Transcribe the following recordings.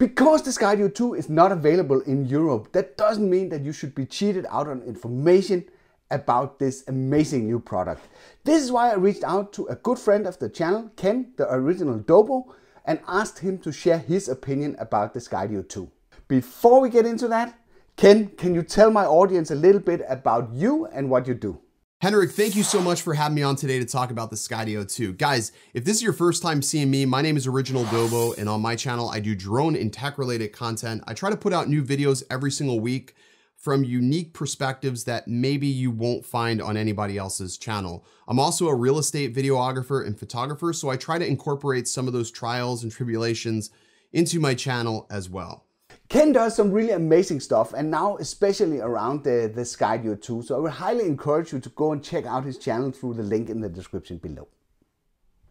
Because the Skydio 2 is not available in Europe, that doesn't mean that you should be cheated out on information about this amazing new product. This is why I reached out to a good friend of the channel, Ken, the original Dobo, and asked him to share his opinion about the Skydio 2. Before we get into that, Ken, can you tell my audience a little bit about you and what you do? Henrik, thank you so much for having me on today to talk about the Skydio 2. Guys, if this is your first time seeing me, my name is Original Dobo, and on my channel, I do drone and tech related content. I try to put out new videos every single week from unique perspectives that maybe you won't find on anybody else's channel. I'm also a real estate videographer and photographer, so I try to incorporate some of those trials and tribulations into my channel as well. Ken does some really amazing stuff and now especially around the, the Skydio 2. So I would highly encourage you to go and check out his channel through the link in the description below.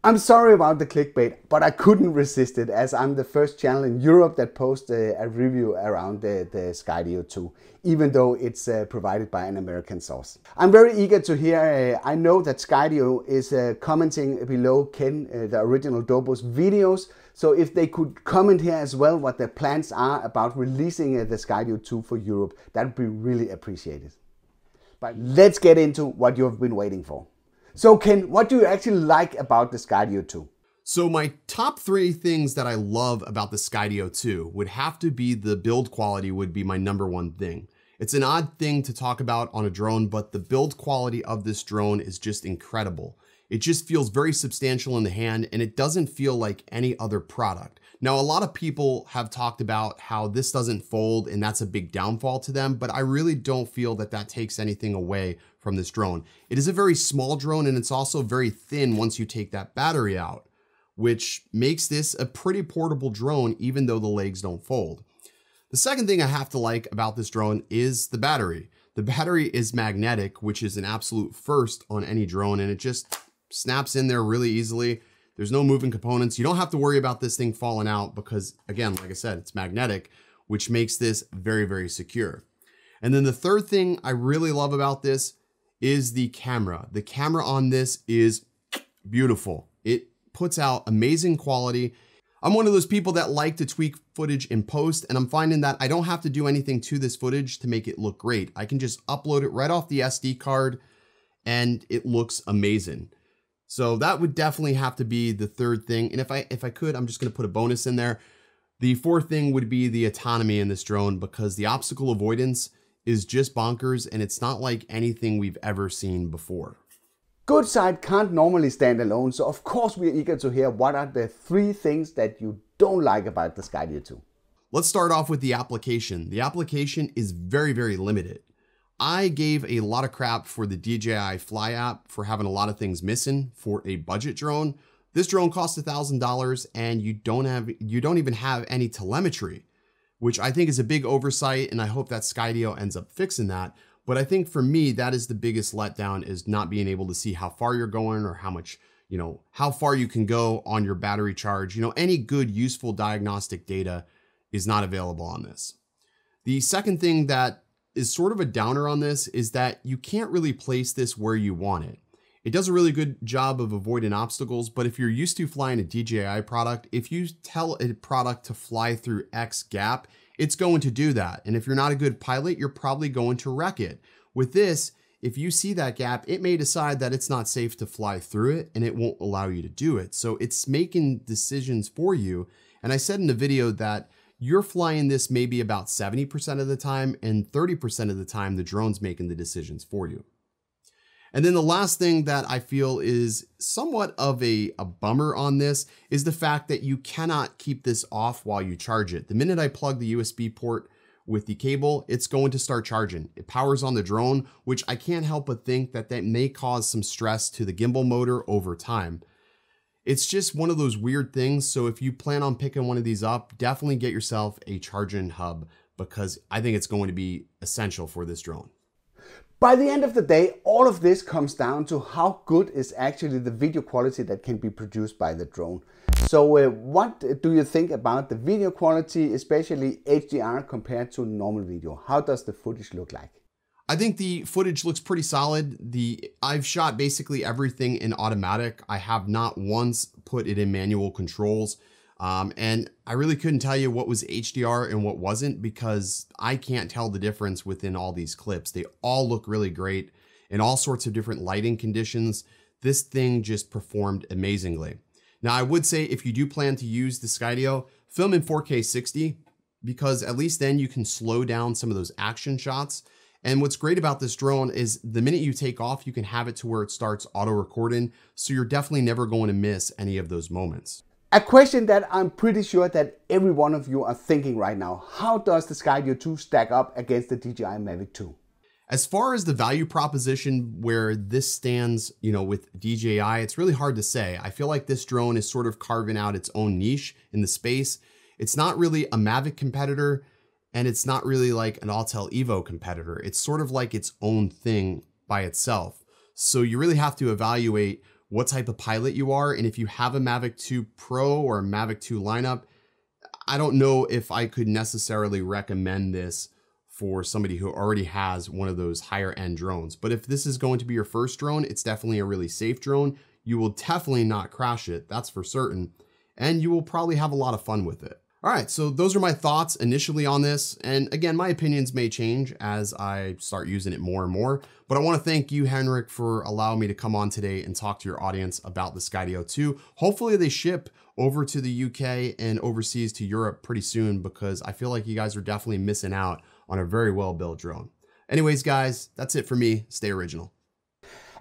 I'm sorry about the clickbait, but I couldn't resist it as I'm the first channel in Europe that posts a, a review around the, the Skydio 2, even though it's uh, provided by an American source. I'm very eager to hear, uh, I know that Skydio is uh, commenting below Ken, uh, the original Dobo's videos, so if they could comment here as well what their plans are about releasing uh, the Skydio 2 for Europe, that would be really appreciated. But let's get into what you've been waiting for. So Ken, what do you actually like about the Skydio 2? So my top three things that I love about the Skydio 2 would have to be the build quality would be my number one thing. It's an odd thing to talk about on a drone, but the build quality of this drone is just incredible. It just feels very substantial in the hand and it doesn't feel like any other product. Now, a lot of people have talked about how this doesn't fold and that's a big downfall to them, but I really don't feel that that takes anything away from this drone. It is a very small drone and it's also very thin once you take that battery out, which makes this a pretty portable drone even though the legs don't fold. The second thing I have to like about this drone is the battery. The battery is magnetic, which is an absolute first on any drone and it just snaps in there really easily. There's no moving components. You don't have to worry about this thing falling out because again, like I said, it's magnetic, which makes this very, very secure. And then the third thing I really love about this is the camera. The camera on this is beautiful. It puts out amazing quality. I'm one of those people that like to tweak footage in post and I'm finding that I don't have to do anything to this footage to make it look great. I can just upload it right off the SD card and it looks amazing. So that would definitely have to be the third thing. And if I if I could, I'm just gonna put a bonus in there. The fourth thing would be the autonomy in this drone because the obstacle avoidance is just bonkers and it's not like anything we've ever seen before. Good Side can't normally stand alone, so of course we're eager to hear what are the three things that you don't like about the Skydio 2. Let's start off with the application. The application is very, very limited. I gave a lot of crap for the DJI Fly app for having a lot of things missing for a budget drone. This drone costs $1,000 and you don't have you don't even have any telemetry which I think is a big oversight. And I hope that Skydio ends up fixing that. But I think for me, that is the biggest letdown is not being able to see how far you're going or how much, you know, how far you can go on your battery charge. You know, any good, useful diagnostic data is not available on this. The second thing that is sort of a downer on this is that you can't really place this where you want it. It does a really good job of avoiding obstacles, but if you're used to flying a DJI product, if you tell a product to fly through X gap, it's going to do that. And if you're not a good pilot, you're probably going to wreck it. With this, if you see that gap, it may decide that it's not safe to fly through it and it won't allow you to do it. So it's making decisions for you. And I said in the video that you're flying this maybe about 70% of the time and 30% of the time the drone's making the decisions for you. And then the last thing that I feel is somewhat of a, a bummer on this is the fact that you cannot keep this off while you charge it. The minute I plug the USB port with the cable, it's going to start charging. It powers on the drone, which I can't help but think that that may cause some stress to the gimbal motor over time. It's just one of those weird things. So if you plan on picking one of these up, definitely get yourself a charging hub because I think it's going to be essential for this drone. By the end of the day, all of this comes down to how good is actually the video quality that can be produced by the drone. So uh, what do you think about the video quality, especially HDR compared to normal video? How does the footage look like? I think the footage looks pretty solid. The I've shot basically everything in automatic. I have not once put it in manual controls. Um, and I really couldn't tell you what was HDR and what wasn't because I can't tell the difference within all these clips. They all look really great in all sorts of different lighting conditions. This thing just performed amazingly. Now, I would say if you do plan to use the Skydio, film in 4K 60 because at least then you can slow down some of those action shots. And what's great about this drone is the minute you take off, you can have it to where it starts auto recording. So you're definitely never going to miss any of those moments. A question that I'm pretty sure that every one of you are thinking right now. How does the Skydio 2 stack up against the DJI Mavic 2? As far as the value proposition where this stands, you know, with DJI, it's really hard to say. I feel like this drone is sort of carving out its own niche in the space. It's not really a Mavic competitor, and it's not really like an Autel Evo competitor. It's sort of like its own thing by itself. So you really have to evaluate what type of pilot you are. And if you have a Mavic 2 Pro or a Mavic 2 lineup, I don't know if I could necessarily recommend this for somebody who already has one of those higher end drones. But if this is going to be your first drone, it's definitely a really safe drone. You will definitely not crash it, that's for certain. And you will probably have a lot of fun with it. All right, so those are my thoughts initially on this. And again, my opinions may change as I start using it more and more. But I want to thank you, Henrik, for allowing me to come on today and talk to your audience about the Skydio 2. Hopefully they ship over to the UK and overseas to Europe pretty soon because I feel like you guys are definitely missing out on a very well-built drone. Anyways, guys, that's it for me. Stay original.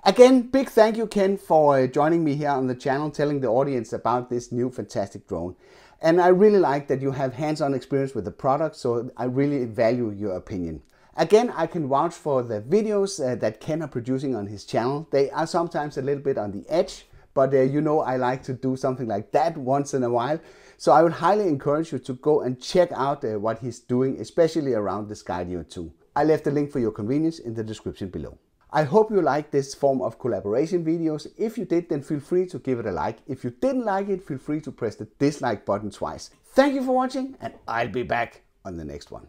Again, big thank you, Ken, for joining me here on the channel, telling the audience about this new fantastic drone. And I really like that you have hands-on experience with the product, so I really value your opinion. Again, I can vouch for the videos uh, that Ken are producing on his channel. They are sometimes a little bit on the edge, but uh, you know I like to do something like that once in a while. So I would highly encourage you to go and check out uh, what he's doing, especially around the Skydio 2. I left a link for your convenience in the description below. I hope you liked this form of collaboration videos. If you did, then feel free to give it a like. If you didn't like it, feel free to press the dislike button twice. Thank you for watching and I'll be back on the next one.